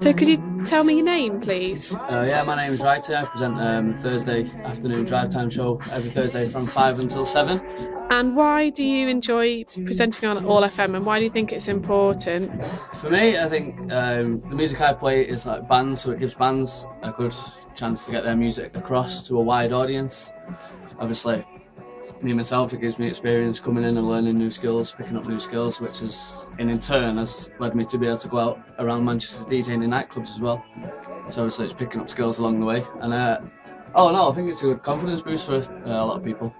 So could you tell me your name, please? Uh, yeah, my name is Writer. I present um, Thursday afternoon drive time show every Thursday from 5 until 7. And why do you enjoy presenting on All FM and why do you think it's important? For me, I think um, the music I play is like bands, so it gives bands a good chance to get their music across to a wide audience. Obviously, me myself, it gives me experience coming in and learning new skills, picking up new skills, which has, and in turn, has led me to be able to go out around Manchester DJing in nightclubs as well. So obviously, it's picking up skills along the way. And uh, oh no, I think it's a good confidence boost for uh, a lot of people.